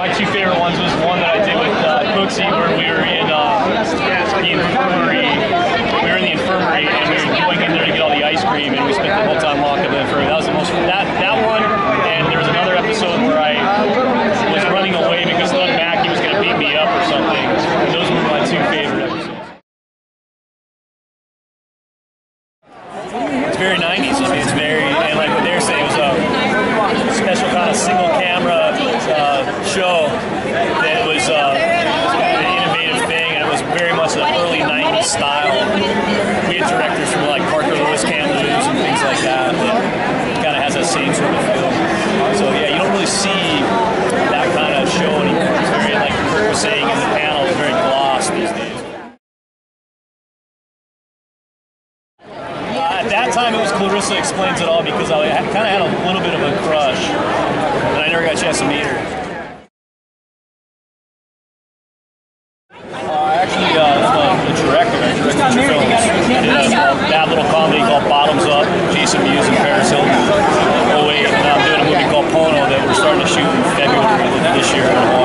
my two favorite ones was one that I did with uh, where we were in uh, the infirmary. We were in the infirmary and we were going in there to get all the ice cream and we spent the whole time locked in the infirmary. That was the most that that one and there was another episode where I was running away because Doug Mac was gonna beat me up or something. And those were my two favorite episodes. It's very 90s. I mean, it's very, and like what they're saying, it was a uh, special kind of single style. We had directors from like Parker Lewis Can't Lose and things like that that kind of has that same sort of feel. So yeah, you don't really see that kind of show anymore. It's very like Kirk was saying in the panel, it's very glossed these days. Uh, at that time, it was Clarissa Explains It All because I kind of had a little bit of a crush, and I never got a chance to meet her. Uh, actually, called Bottoms Up, Jason Mewes and Paris Hilton. Oh wait, and I'm doing a movie called Pono that we're starting to shoot in February this year